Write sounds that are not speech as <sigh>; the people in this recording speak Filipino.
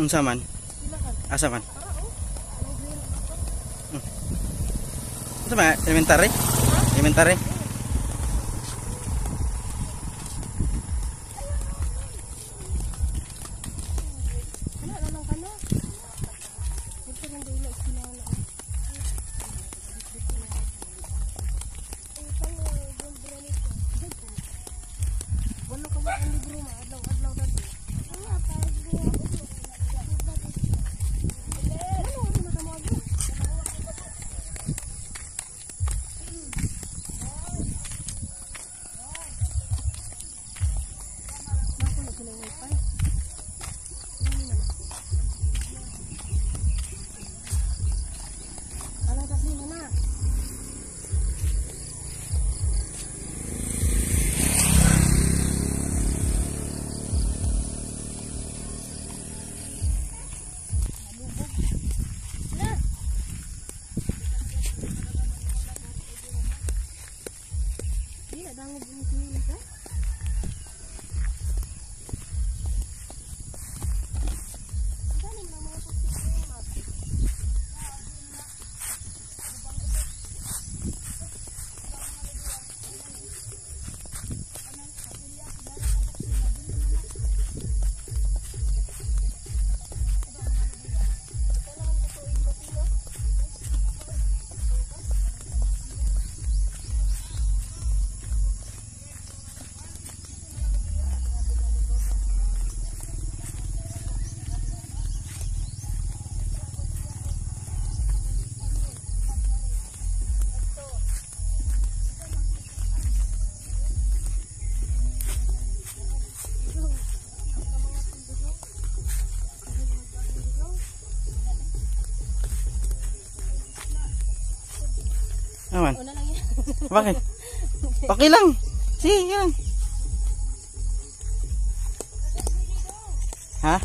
Unsa man? Asa man? Ah, hmm. Unsa man elementary? Elementary? naman. Una lang yan. <laughs> Bakit? Okay lang. Sige, yan. Ha?